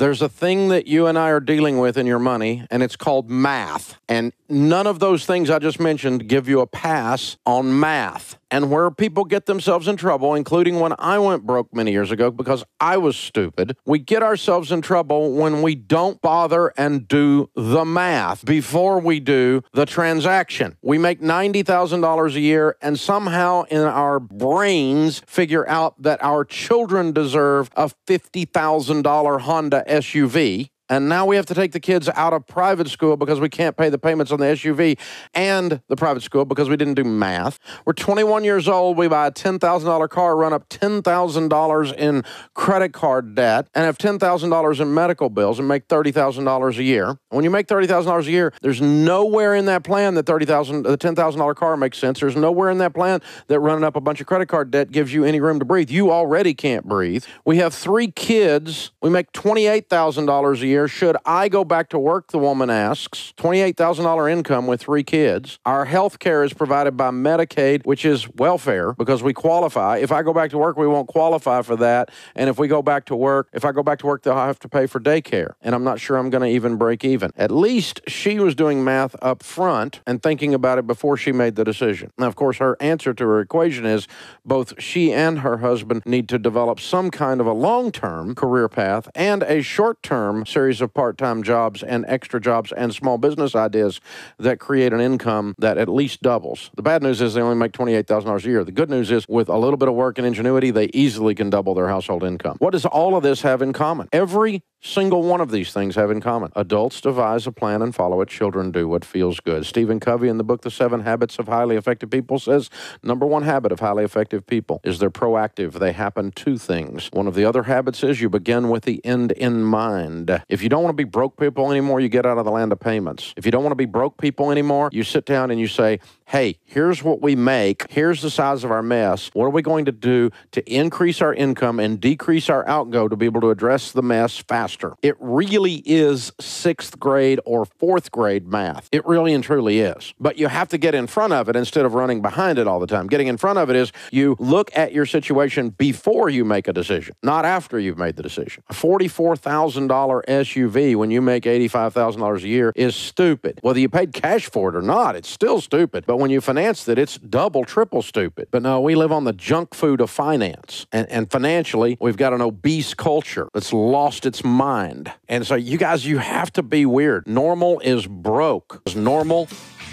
There's a thing that you and I are dealing with in your money, and it's called math. And none of those things I just mentioned give you a pass on math. And where people get themselves in trouble, including when I went broke many years ago because I was stupid, we get ourselves in trouble when we don't bother and do the math before we do the transaction. We make $90,000 a year, and somehow in our brains figure out that our children deserve a $50,000 Honda SUV and now we have to take the kids out of private school because we can't pay the payments on the SUV and the private school because we didn't do math. We're 21 years old. We buy a $10,000 car, run up $10,000 in credit card debt, and have $10,000 in medical bills and make $30,000 a year. When you make $30,000 a year, there's nowhere in that plan that 30,000, the $10,000 car makes sense. There's nowhere in that plan that running up a bunch of credit card debt gives you any room to breathe. You already can't breathe. We have three kids. We make $28,000 a year Should I go back to work? The woman asks. $28,000 income with three kids. Our health care is provided by Medicaid, which is welfare because we qualify. If I go back to work, we won't qualify for that. And if we go back to work, if I go back to work, they'll have to pay for daycare. And I'm not sure I'm going to even break even. At least she was doing math up front and thinking about it before she made the decision. Now, of course, her answer to her equation is both she and her husband need to develop some kind of a long term career path and a short term series series of part time jobs and extra jobs and small business ideas that create an income that at least doubles. The bad news is they only make $28,000 a year. The good news is with a little bit of work and ingenuity, they easily can double their household income. What does all of this have in common? Every single one of these things have in common. Adults devise a plan and follow it. Children do what feels good. Stephen Covey in the book The Seven Habits of Highly Effective People says number one habit of highly effective people is they're proactive. They happen to things. One of the other habits is you begin with the end in mind. If if you don't want to be broke people anymore, you get out of the land of payments. If you don't want to be broke people anymore, you sit down and you say, hey, here's what we make. Here's the size of our mess. What are we going to do to increase our income and decrease our outgo to be able to address the mess faster? It really is sixth grade or fourth grade math. It really and truly is. But you have to get in front of it instead of running behind it all the time. Getting in front of it is you look at your situation before you make a decision, not after you've made the decision. A $44,000 SUV when you make $85,000 a year is stupid. Whether you paid cash for it or not, it's still stupid. But when you finance it, it's double, triple stupid. But no, we live on the junk food of finance. And, and financially, we've got an obese culture that's lost its mind. And so, you guys, you have to be weird. Normal is broke. Normal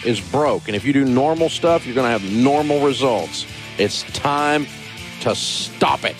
is broke. And if you do normal stuff, you're going to have normal results. It's time to stop it.